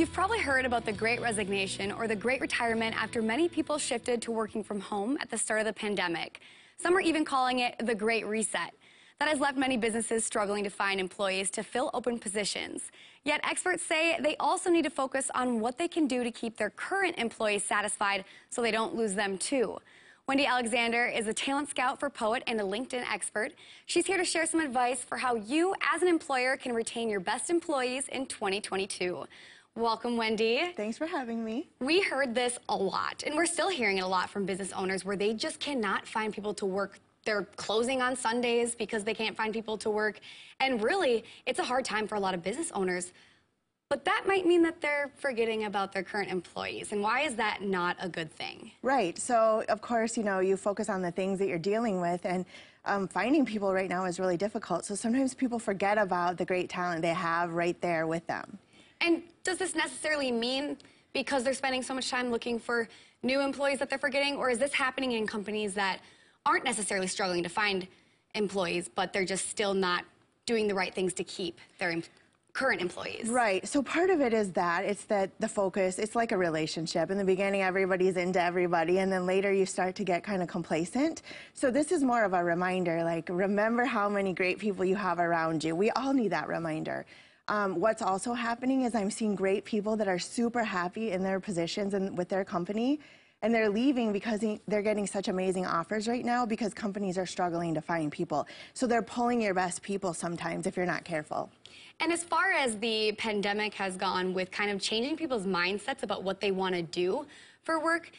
You've probably heard about the Great Resignation or the Great Retirement after many people shifted to working from home at the start of the pandemic. Some are even calling it the Great Reset. That has left many businesses struggling to find employees to fill open positions. Yet experts say they also need to focus on what they can do to keep their current employees satisfied so they don't lose them too. Wendy Alexander is a talent scout for Poet and a LinkedIn expert. She's here to share some advice for how you, as an employer, can retain your best employees in 2022. Welcome, Wendy. Thanks for having me. We heard this a lot, and we're still hearing it a lot from business owners where they just cannot find people to work. They're closing on Sundays because they can't find people to work. And really, it's a hard time for a lot of business owners. But that might mean that they're forgetting about their current employees. And why is that not a good thing? Right. So, of course, you know, you focus on the things that you're dealing with, and um, finding people right now is really difficult. So sometimes people forget about the great talent they have right there with them. And does this necessarily mean because they're spending so much time looking for new employees that they're forgetting? Or is this happening in companies that aren't necessarily struggling to find employees, but they're just still not doing the right things to keep their current employees. Right. So part of it is that it's that the focus, it's like a relationship. In the beginning, everybody's into everybody, and then later you start to get kind of complacent. So this is more of a reminder like, remember how many great people you have around you. We all need that reminder. Um, what's also happening is I'm seeing great people that are super happy in their positions and with their company and they're leaving because they're getting such amazing offers right now because companies are struggling to find people. So they're pulling your best people sometimes if you're not careful. And as far as the pandemic has gone with kind of changing people's mindsets about what they want to do for work,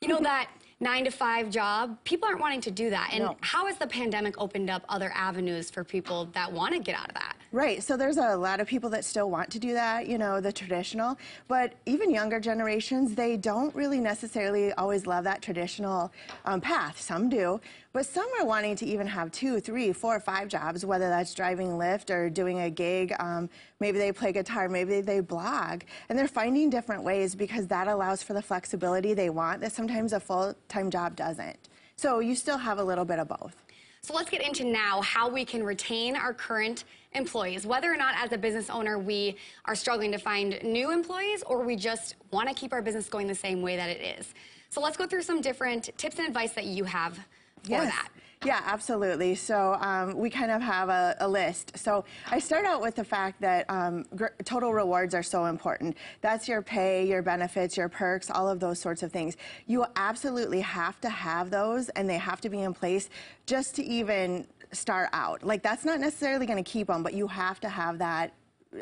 you know mm-hmm. that nine to five job, people aren't wanting to do that. And no. how has the pandemic opened up other avenues for people that want to get out of that? Right. So there's a lot of people that still want to do that, you know, the traditional. But even younger generations, they don't really necessarily always love that traditional um, path. Some do. But some are wanting to even have two, three, four, five jobs, whether that's driving Lyft or doing a gig. Um, maybe they play guitar, maybe they blog. And they're finding different ways because that allows for the flexibility they want that sometimes a full time job doesn't. So you still have a little bit of both. So let's get into now how we can retain our current employees, whether or not as a business owner we are struggling to find new employees or we just want to keep our business going the same way that it is. So let's go through some different tips and advice that you have for yes. that. Yeah, absolutely. So um, we kind of have a, a, list. So I start out with the fact that um, total rewards are so important. That's your pay, your benefits, your perks, all of those sorts of things. You absolutely have to have those, and they have to be in place just to even start out. Like that's not necessarily going to keep them, but you have to have that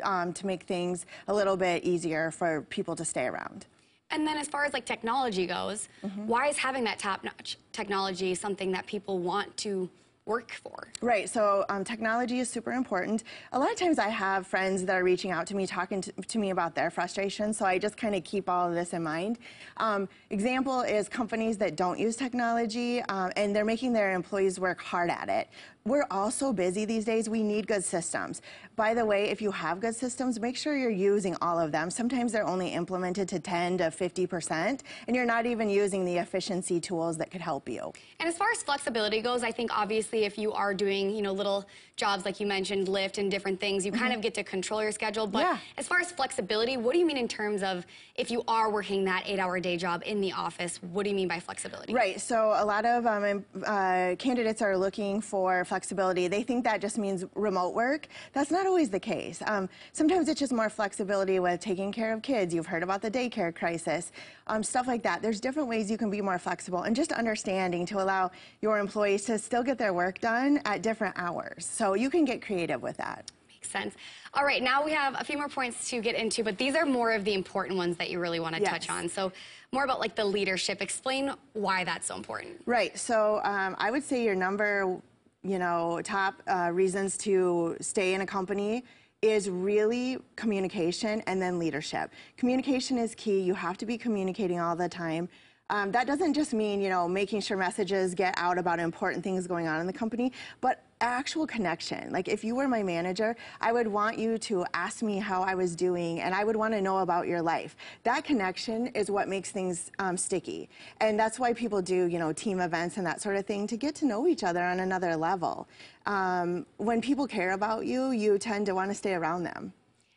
um, to make things a little bit easier for people to stay around. And then as far as like technology goes, mm -hmm. why is having that top-notch technology something that people want to work for? Right, so um, technology is super important. A lot of times I have friends that are reaching out to me, talking to, to me about their frustration, so I just kind of keep all of this in mind. Um, example is companies that don't use technology um, and they're making their employees work hard at it. We're all so busy these days, we need good systems. By the way, if you have good systems, make sure you're using all of them. Sometimes they're only implemented to 10 to 50%, and you're not even using the efficiency tools that could help you. And as far as flexibility goes, I think obviously if you are doing, you know, little jobs like you mentioned, Lyft and different things, you mm -hmm. kind of mm-hmm. get to control your schedule. But yeah. as far as flexibility, what do you mean in terms of if you are working that eight-hour day job in the office, what do you mean by flexibility? Right, so a lot of um, uh, candidates are looking for flexibility. They think that just means remote work. That's not always the case. Um, sometimes it's just more flexibility with taking care of kids. You've heard about the daycare crisis, um, stuff like that. There's different ways you can be more flexible and just understanding to allow your employees to still get their work done at different hours. So you can get creative with that. Makes sense. All right, now we have a few more points to get into, but these are more of the important ones that you really want to yes. touch on. So more about like the leadership. Explain why that's so important. Right. So um, I would say your number you know, top uh, reasons to stay in a company is really communication and then leadership. Communication is key. You have to be communicating all the time. Um, that doesn't just mean, you know, making sure messages get out about important things going on in the company, but actual connection. Like if you were my manager, I would want you to ask me how I was doing and I would want to know about your life. That connection is what makes things um, sticky. And that's why people do, you know, team events and that sort of thing to get to know each other on another level. Um, when people care about you, you tend to want to stay around them.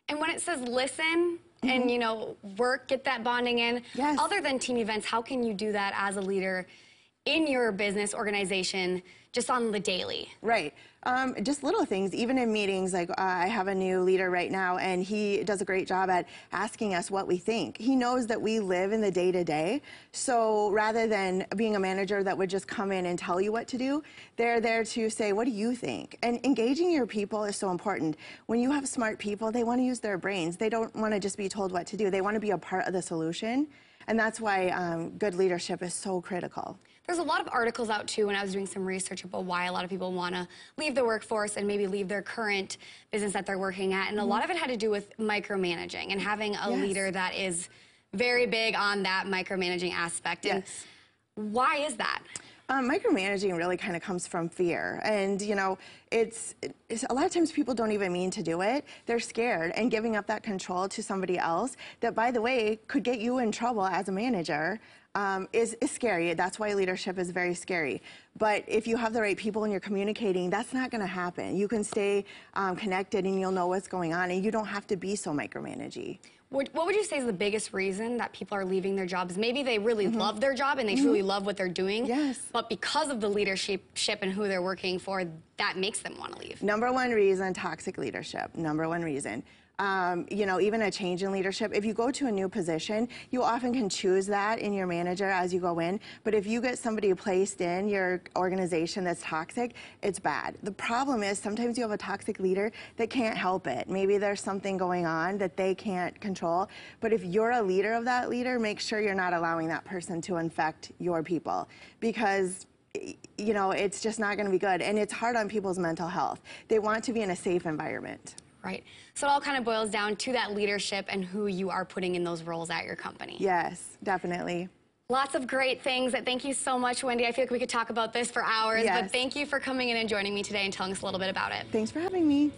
And when it says listen, and mm-hmm. you know work, get that bonding in. Yes. Other than team events, how can you do that as a leader in your business organization, just on the daily? Right. Um, just little things, even in meetings. Like uh, I have a new leader right now, and he does a great job at asking us what we think. He knows that we live in the day to day. So rather than being a manager that would just come in and tell you what to do, they're there to say, "What do you think?" And engaging your people is so important. When you have smart people, they want to use their brains. They don't want to just be told what to do. They want to be a part of the solution, and that's why um, good leadership is so critical. There's a lot of articles out too when I was doing some research about why a lot of people want to leave the workforce and maybe leave their current business that they're working at. And a lot of it had to do with micromanaging and having a Mm-hmm. Yes. leader that is very big on that micromanaging aspect. And Yes. why is that? Um, micromanaging really kind of comes from fear, and you know, it's, it's a lot of times people don't even mean to do it. They're scared, and giving up that control to somebody else that, by the way, could get you in trouble as a manager. Um, is, is scary. That's why leadership is very scary. But if you have the right people and you're communicating, that's not going to happen. You can stay um, connected and you'll know what's going on, and you don't have to be so micromanagey. What, what would you say is the biggest reason that people are leaving their jobs? Maybe they really Mm-hmm. love their job and they truly love what they're doing. Yes. But because of the leadership ship and who they're working for, that makes them want to leave. Number one reason, toxic leadership. Number one reason. Um, you know, even a change in leadership. If you go to a new position, you often can choose that in your manager as you go in. But if you get somebody placed in your organization that's toxic, it's bad. The problem is sometimes you have a toxic leader that can't help it. Maybe there's something going on that they can't control. But if you're a leader of that leader, make sure you're not allowing that person to infect your people because you know, it's just not going to be good. And it's hard on people's mental health. They want to be in a safe environment. Right. So it all kind of boils down to that leadership and who you are putting in those roles at your company. Yes, definitely. Lots of great things. That thank you so much, Wendy. I feel like we could talk about this for hours, Yes. but thank you for coming in and joining me today and telling us a little bit about it. Thanks for having me.